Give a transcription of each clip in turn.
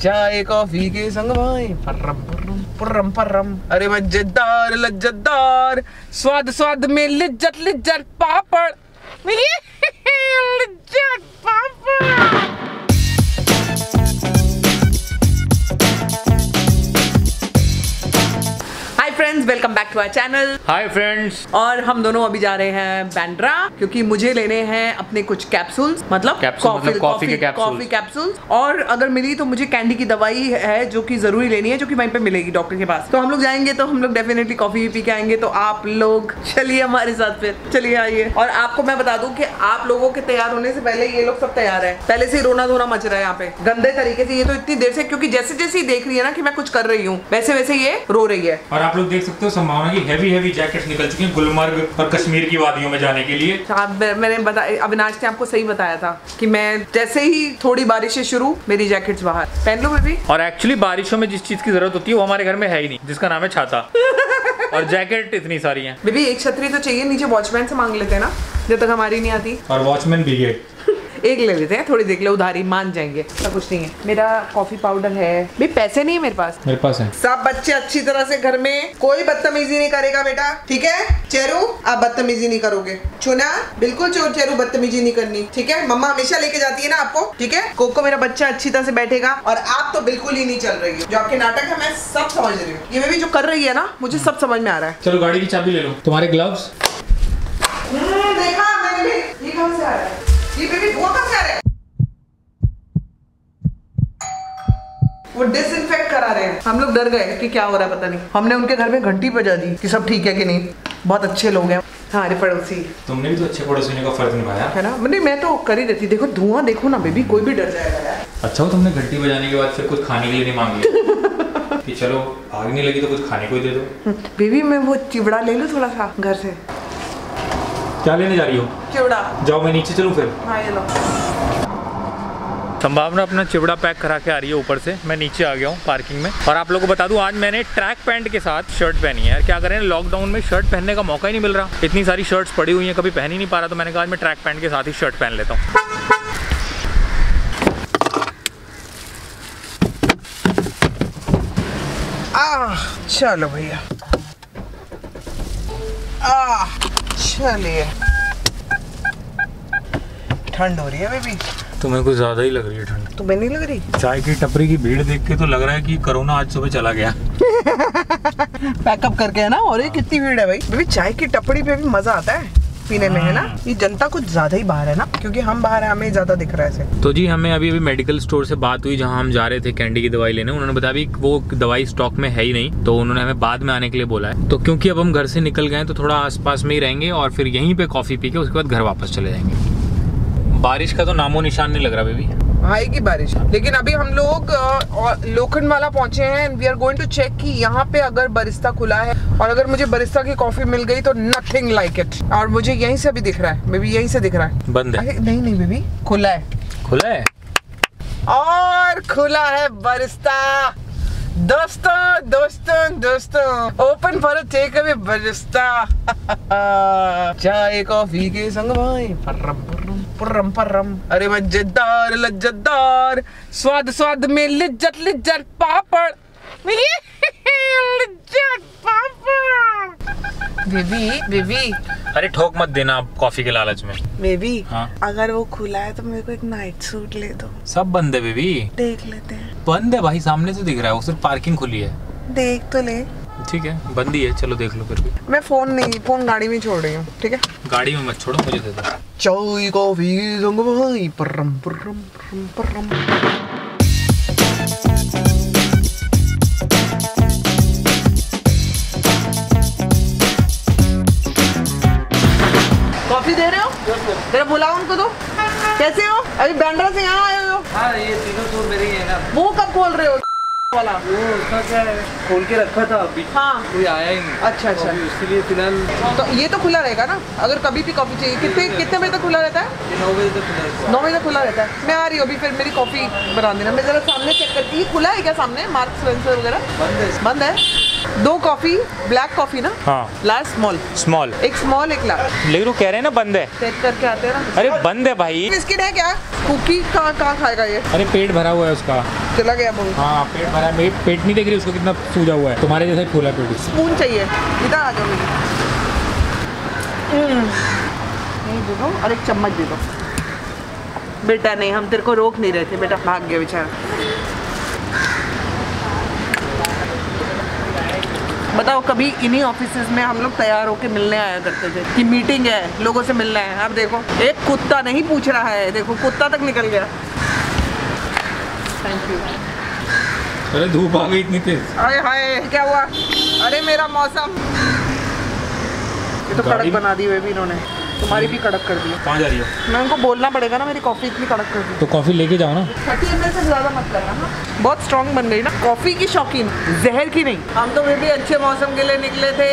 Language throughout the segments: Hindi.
चाय कॉफ़ी के संग भाई। परम परम परम परम अरे मज़ेदार, लज्जतदार। स्वाद स्वाद में Lijjat Lijjat Papad. Lijjat Papad. Friends welcome back to our channel hi friends और हम दोनों अभी जा रहे हैं बैंड्रा क्योंकि मुझे लेने हैं अपने कुछ कैप्सूल्स मतलब कॉफ़ी के कॉफ़ी कैप्सूल्स और अगर मिली तो मुझे कैंडी की दवाई है जो कि ज़रूरी लेनी है जो कि वहीं पे मिलेगी डॉक्टर के पास. तो हम लोग जाएँगे तो हम लोग डेफिनेटली कॉफ़ी पी के आएँगे तो आप लोग चलिए हमारे साथ फिर. चलिए आइए. और आपको मैं बता दूँ कि आप लोगों के तैयार होने से पहले ये लोग सब तैयार है. पहले से रोना धोना मच रहा है यहाँ पे. गंदे तरीके से ये तो इतनी देर से क्योंकि जैसे जैसे ही देख रही है ना कि मैं कुछ कर रही हूँ वैसे वैसे ये रो रही है. और आप लोग देख सकते हो संभावना की हैवी हैवी जैकेट्स निकल चुकी हैं गुलमर्ग और कश्मीर की वादियों में जाने के लिए। आप मैंने बता अविनाश ने आपको सही बताया था कि मैं जैसे ही थोड़ी बारिश बारिशें शुरू मेरी जैकेट्स बाहर। पहन लो बेबी। और एक्चुअली बारिशों में जिस चीज़ की ज़रूरत होती है वो हमारे घर में है ही नहीं जिसका नाम है छाता। और जैकेट इतनी सारी है। बेबी एक छतरी तो चाहिए नीचे वॉचमैन से मांग लेते हैं ना जब तक हमारी नहीं आती। और वॉचमैन ब्रिगेड एक ले लेते हैं थोड़ी देख ले उधारी मान जाएँगे ऐसा कुछ नहीं है। मेरा कॉफ़ी पाउडर है। भाई पैसे नहीं है मेरे पास। मेरे पास है। सब बच्चे अच्छी तरह से घर में कोई बदतमीजी नहीं करेगा बेटा ठीक है? चेरू आप बदतमीजी नहीं करोगे। चुना बिल्कुल चोर चेरू बदतमीजी नहीं करनी ठीक है? मम्मा हमेशा लेके जाती है ना आपको ठीक है? कोको मेरा बच्चा अच्छी तरह से बैठेगा और आप तो बिल्कुल ही नहीं चल रही है। जो आपके नाटक है मैं सब समझ रही हूँ। ये बेबी जो कर रही है ना मुझे सब समझ में आ रहा है। चलो गाड़ी की चाबी ले लो। तुम्हारे ग्लव्स वो डिसइंफेक्ट करा रहे हैं। हम लोग डर गए कि क्या हो रहा है पता नहीं। हमने उनके घर में घंटी बजा दी कि सब ठीक है कि नहीं। बहुत अच्छे लोग हैं। हमारे पड़ोसी। तुमने भी तो अच्छे पड़ोसियों का फ़र्ज़ निभाया। है ना? नहीं मैं तो कर ही रहती देखो धुआँ देखो ना बेबी कोई भी डर जाएगा यार। अच्छा हो तुमने घंटी बजाने के बाद फिर कुछ खाने के लिए नहीं मांग? लिया कि चलो आग नहीं लगी तो कुछ खाने को ही दे दो। बेबी मैं वो चिवड़ा ले लूँ थोड़ा सा घर से? क्या लेने जा रही हो? चिवड़ा। जाओ मैं नीचे चलूँ फिर। हाँ ये लो। संभावना अपना चिवड़ा पैक करा के आ रही है ऊपर से। मैं नीचे आ गया हूँ पार्किंग में। और आप लोगों को बता दूँ, आज मैंने ट्रैक पैंट के साथ शर्ट पहनी है। यार, क्या करें लॉकडाउन में शर्ट पहनने का मौका ही नहीं मिल रहा। इतनी सारी शर्ट्स पड़ी हुई हैं, कभी पहन ही नहीं पा रहा तो मैंने कहा आज मैं ट्रैक पैंट के साथ ही शर्ट पहन लेता हूँ। चलो भैया। चलिए। ठंड हो रही है बेबी तुम्हें कुछ ज़्यादा ही लग रही है ठंड। तुम्हें नहीं लग रही? चाय की टपरी की भीड़ देख के तो लग रहा है कि कोरोना आज सुबह चला गया। पैकअप करके है ना? और ये कितनी भीड़ है भाई? बेबी चाय की टपरी पे भी मज़ा आता है पीने में है ना? ये जनता कुछ ज़्यादा ही बाहर है ना? क्योंकि हम बाहर है हमें ज़्यादा दिख रहा है तो जी हमें अभी अभी मेडिकल स्टोर से बात हुई जहाँ हम जा रहे थे कैंडी की दवाई लेने। उन्होंने बताया भी वो दवाई स्टॉक में है ही नहीं तो उन्होंने हमें बाद में आने के लिए बोला है। तो क्योंकि अब हम घर से निकल गए तो थोड़ा आसपास में ही रहेंगे और फिर यहीं पे कॉफ़ी पी के उसके बाद घर वापस चले जाएँगे। बारिश का तो नामो निशान नहीं लग रहा बेबी। आएगी बारिश। लेकिन अभी हम लोग लोखंड वाला पहुँचे हैं we are going to check कि यहाँ पे अगर बरिस्ता खुला है और अगर मुझे बरिस्ता की कॉफ़ी मिल गई तो नथिंग लाइक इट और मुझे यहीं से भी दिख रहा है बेबी यहीं से दिख रहा है। बंद है। नहीं नहीं बेबी खुला है। खुला है? और खुला है बरिस्ता दोस्तों दोस्तों दोस्तों open for take away Barista चाय कॉफ़ी के संग भाई। परम परम। परम परम अरे मज़ेदार लज्जतदार स्वाद स्वाद में लिज्जत लिज्जत पापड़। लिज्जत पापड़। Baby baby. अरे ठोक मत देना आप कॉफ़ी के लालच में। बेबी हाँ। अगर वो खुला है तो मेरे को एक नाइट सूट ले दो। सब बंद है बेबी। देख लेते हैं। बंद है भाई सामने से दिख रहा है वो सिर्फ़ पार्किंग खुली है। देख तो ले। ठीक है बंदी है चलो देख लो फिर भी। मैं फ़ोन नहीं फ़ोन गाड़ी में छोड़ रही हूँ ठीक है? गाड़ी में मत छोड़ो मुझे दे दो। चाय कॉफ़ी संग भाई परम परम परम परम। कॉफ़ी दे रहे हो? जरा बुलाओ उनको तो। कैसे हो? अभी बैंड्रा से यहाँ आए हो? हाँ ये तीनों तो मेरे ही है ना। वो कब खोल रहे हो? वाला। वो उसका क्या है? खोल के रखा था अभी। हाँ। कोई आया ही नहीं। अच्छा अच्छा। उसके लिए फ़िलहाल तो ये तो खुला रहेगा ना? अगर कभी भी कॉफ़ी चाहिए। कितने कितने बजे तक खुला रहता है? नौ बजे तक खुला है। नौ बजे तक खुला रहता है। मैं आ रही हूँ अभी फिर मेरी कॉफ़ी बना देना। मैं जरा सामने चेक करती ये खुला है क्या सामने? मार्क स्पेंसर वगैरह? बंद है। बंद है? दो कॉफ़ी ब्लैक कॉफ़ी ना? हाँ। लार्ज स्मॉल स्मॉल एक स्मॉल एक लार्ज लेकिन वो कह रहे हैं ना बंद है। चेक करके आते हैं ना। अरे बंद है भाई। बिस्किट है क्या? कुकी कहाँ कहाँ खाएगा ये? अरे पेट भरा हुआ है उसका। चला गया बोल हाँ पेट भरा है। मेरी पेट नहीं देख रही उसको कितना सूजा हुआ है। तुम्हारे जैसा ही फूला पेट। स्पून चाहिए। इधर आ जाओ मेरी। हम्म, नहीं दे दो और एक चम्मच दे दो। बेटा नहीं हम तेरे को रोक नहीं रहे थे। बेटा भाग गया बेचारा। बताओ कभी इन्हीं ऑफ़िस में हम लोग तैयार होके मिलने आया करते थे? कि मीटिंग है लोगों से मिलना है। अब देखो एक कुत्ता नहीं पूछ रहा है। देखो कुत्ता तक निकल गया। थैंक यू अरे धूप आ गई इतनी तेज। अरे हाय क्या हुआ? अरे मेरा मौसम। ये तो कड़क बना दी हुई भी इन्होंने। तुम्हारी भी कड़क कर दी कहाँ जा रही हो? मैं उनको बोलना पड़ेगा ना मेरी कॉफ़ी इतनी कड़क कर दी। तो कॉफ़ी लेके जाओ ना। थर्टी एम से ज़्यादा मत करना हाँ। बहुत स्ट्रांग बन गई ना। कॉफ़ी की शौकीन जहर की नहीं। हम तो वे भी अच्छे मौसम के लिए निकले थे।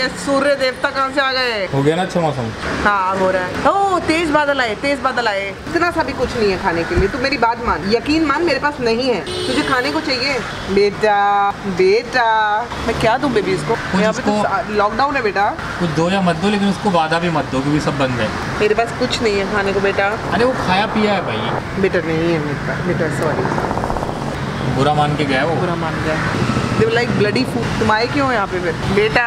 ये सूर्य देवता कहाँ से आ गए? हो गया ना अच्छा मौसम। हाँ हो रहा है। ओ तेज बादल आए तेज बादल आए। इतना सा भी कुछ नहीं है खाने के लिए। तू मेरी बात मान। यकीन मान मेरे पास नहीं है। तुझे खाने को चाहिए। बेटा बेटा। मैं क्या दूँ बेबी इसको? यहाँ पे तो लॉकडाउन है बेटा। कुछ दो या मत दो लेकिन उसको बाधा भी मत दो क्योंकि सब बंद है मेरे पास कुछ नहीं है खाने को बेटा। अरे वो खाया पिया है भाई। बेटा नहीं है मेरे पास बेटा सॉरी बुरा मान के गया वो। पूरा मान गया। दे लाइक ब्लडी फ़ूड तुम आए क्यों यहाँ पे फिर? बेटा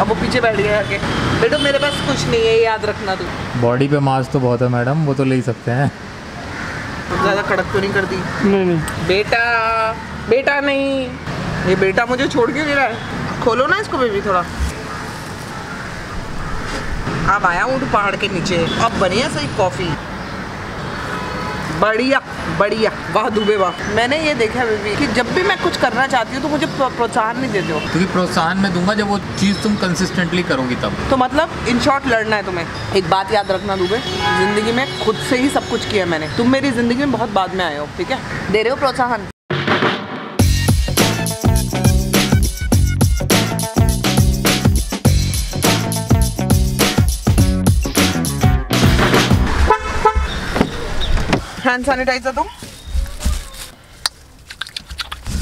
अब वो पीछे बैठ गया आके। बेटा मेरे पास कुछ नहीं है याद रखना तू। बॉडी पे मास तो बहुत है मैडम वो तो ले ही सकते हैं। ज़्यादा कड़क तो नहीं कर दी नहीं नहीं। बेटा बेटा नहीं। ये बेटा मुझे छोड़ के गिरा है? खोलो ना इसको बेबी थोड़ा। अब आया हूँ पहाड़ के नीचे। अब है सही कॉफ़ी बढ़िया बढ़िया। वाह दुबे वाह। मैंने ये देखा है बेबी कि जब भी मैं कुछ करना चाहती हूँ तो मुझे प्रोत्साहन नहीं देते हो। क्योंकि प्रोत्साहन मैं दूँगा जब वो चीज़ तुम कंसिस्टेंटली करोगी तब। तो मतलब इन शॉर्ट लड़ना है तुम्हें। एक बात याद रखना दुबे ज़िंदगी में खुद से ही सब कुछ किया मैंने। तुम मेरी ज़िंदगी में बहुत बाद में आए हो ठीक है? दे रहे हो प्रोत्साहन। हैंड सैनिटाइजर दो?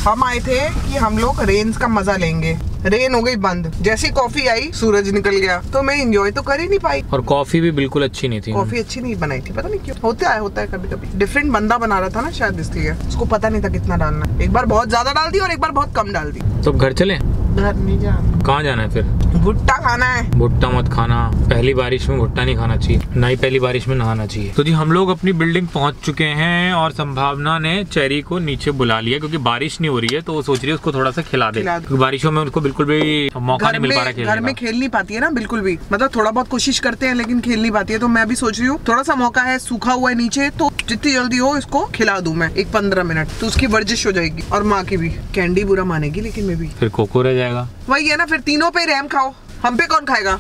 हम आए थे कि हम लोग रेन्स का मज़ा लेंगे। रेन हो गई बंद। जैसी कॉफ़ी आई सूरज निकल गया। तो मैं इंजॉय तो कर ही नहीं पाई। और कॉफ़ी भी बिल्कुल अच्छी नहीं थी कॉफ़ी अच्छी नहीं बनाई थी पता नहीं क्यों। होता है होता है कभी कभी डिफरेंट बंदा बना रहा था ना शायद इसलिए। उसको पता नहीं था कितना डालना एक बार बहुत ज़्यादा डाल दी और एक बार बहुत कम डाल दी। तो घर चले? घर नहीं जाना। कहाँ जाना है फिर? भुट्टा खाना है। भुट्टा मत खाना। पहली बारिश में भुट्टा नहीं खाना चाहिए। ना ही पहली बारिश में नहाना चाहिए। तो जी हम लोग अपनी बिल्डिंग पहुँच चुके हैं और संभावना ने चेरी को नीचे बुला लिया क्योंकि बारिश नहीं हो रही है तो वो सोच रही है उसको थोड़ा सा खिला दे। क्योंकि बारिशों में उनको बिल्कुल भी मौका नहीं मिल पा रहा में घर में खेल नहीं पाती है ना बिल्कुल भी। मतलब थोड़ा बहुत कोशिश करते हैं लेकिन खेल नहीं पाती है। तो मैं भी सोच रही हूँ थोड़ा सा मौका है सूखा हुआ है नीचे तो जितनी जल्दी हो इसको खिला दू मैं एक पंद्रह मिनट। तो उसकी वर्जिश हो जाएगी। और माँ की भी। कैंडी बुरा मानेगी लेकिन मैं भी। फिर कोको रह जाएगा। वही है ना फिर तीनों पे रैम खाओ हम पे कौन खाएगा?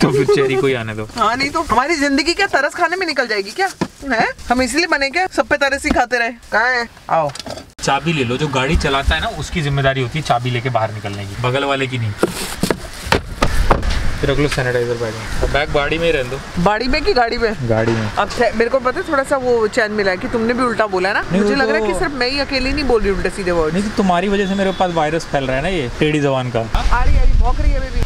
तो फिर चेरी को ही आने दो। हाँ नहीं तो हमारी ज़िंदगी क्या तरस खाने में निकल जाएगी क्या? है? हम इसलिए बने क्या? सब पे तरस ही खाते रहे। कहाँ है? आओ। चाबी ले लो। जो गाड़ी चलाता है ना उसकी ज़िम्मेदारी होती है चाबी लेके बाहर निकलने की। बगल वाले की नहीं। रख लो सैनिटाइजर बैग में। बैग गाड़ी में ही रहने दो। बाड़ी में की गाड़ी में? गाड़ी में। अब मेरे को पता है थोड़ा सा वो चैन मिला है कि तुमने भी उल्टा बोला है ना? मुझे लग रहा है कि सिर्फ़ मैं ही अकेली नहीं बोल रही उल्टे सीधे वर्ड नहीं तो तुम्हारी वजह से मेरे पास वायरस फैल रहा है ना ये टेढ़ी जबान का। आ रही आ रही भौंक रही है बेबी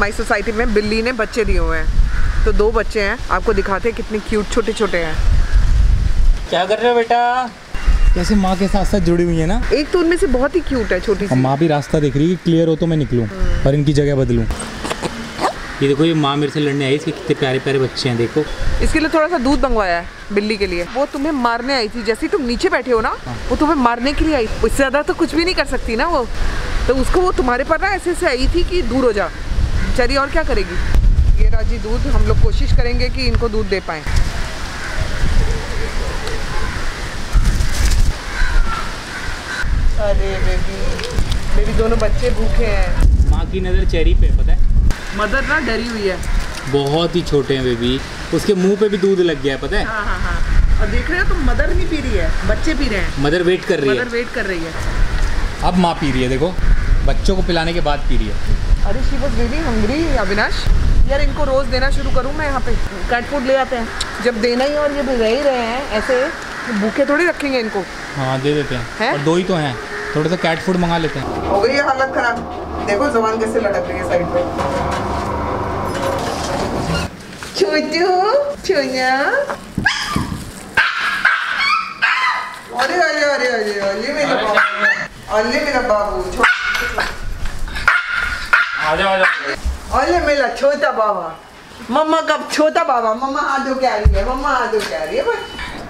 हमारी सोसाइटी में बिल्ली ने बच्चे दिए हुए हैं। तो दो बच्चे हैं। आपको दिखाते हैं कितने क्यूट छोटे छोटे हैं। क्या कर रहे हो बेटा? कैसे माँ के साथ साथ जुड़ी हुई है ना? एक तो उनमें से बहुत ही क्यूट है छोटी सी। माँ भी रास्ता देख रही है क्लियर हो तो मैं निकलूं और इनकी जगह बदलूं। ये देखो ये माँ मेरे से लड़ने आई इसके कितने प्यारे प्यारे बच्चे हैं देखो। इसके लिए थोड़ा सा दूध मंगवाया है बिल्ली के लिए। वो तुम्हें मारने आई थी। जैसे ही तुम नीचे बैठे हो ना वो तुम्हें मारने के लिए आई। उससे ज़्यादा तो कुछ भी नहीं कर सकती ना वो। तो उसको वो तुम्हारे पर ना ऐसे से आई थी कि दूर हो जा। चलिए और क्या करेगी? ये राज़ी दूध हम लोग कोशिश करेंगे कि इनको दूध दे पाए। अरे बेबी मेरी दोनों बच्चे भूखे हैं। माँ की नज़र चेरी पे पता है? मदर ना डरी हुई है। बहुत ही छोटे हैं बेबी उसके मुँह पे भी दूध लग गया है पता है? हाँ हाँ हाँ। और देख रहे हो तुम मदर नहीं पी रही है बच्चे पी रहे हैं। मदर वेट कर रही मदर है वेट कर रही है। अब माँ पी रही है देखो। बच्चों को पिलाने के बाद पी रही है। अरे she was very hungry Avinash. यार इनको रोज देना शुरू करूँ मैं यहाँ पे? कैट फ़ूड ले आते हैं। जब देना ही और ये रह ही रहे हैं ऐसे तो भूखे थोड़ी रखेंगे इनको। हाँ दे देते हैं। हैं? और दो ही तो हैं। थोड़ा सा कैट फ़ूड मंगा लेते हैं। हो गई है हालत खराब। देखो जबान कैसे लटक रही है साइड पे। चूचू चून्या अरे अरे अरे अरे अरे मेरा बाबू अरे मेरा बाबू अरे मेरा छोटा बाबा। मम्मा का छोटा बाबा मम्मा हाथ धो के आ रही है मम्मा हाथ धो के आ रही है।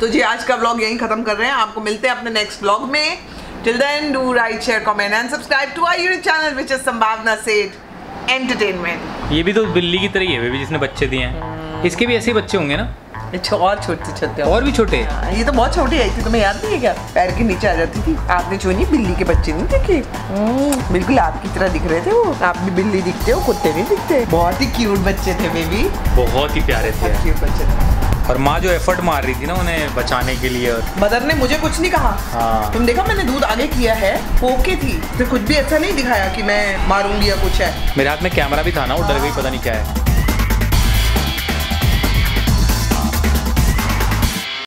तो जी आज का व्लॉग यहीं खत्म कर रहे हैं। आपको मिलते हैं अपने नेक्स्ट व्लॉग में। Till then do write share comment and subscribe to our YouTube channel which is Sambhavna Seth entertainment ये भी तो बिल्ली की तरह ही है बेबी जिसने बच्चे दिए हैं। इसके भी ऐसे ही बच्चे होंगे ना? और छोटे छोटे और भी छोटे? ये तो बहुत छोटी आई थी तुम्हें याद नहीं है क्या? पैर के नीचे आ जाती थी। आपने जो नहीं बिल्ली के बच्चे नहीं देखे? हम्म, बिल्कुल आपकी तरह दिख रहे थे वो। आप भी बिल्ली दिखते हो कुत्ते नहीं दिखते? बहुत ही क्यूट बच्चे थे बेबी बहुत ही प्यारे थे। क्यूट बच्चे थे। और माँ जो एफर्ट मार रही थी ना उन्हें बचाने के लिए और मदर ने मुझे कुछ नहीं कहा। हाँ। तुम देखा मैंने दूध आगे किया है ओके थी। फिर कुछ भी ऐसा नहीं दिखाया कि मैं मारूँगी या कुछ है। मेरे हाथ में कैमरा भी था ना वो डर गई पता नहीं क्या है।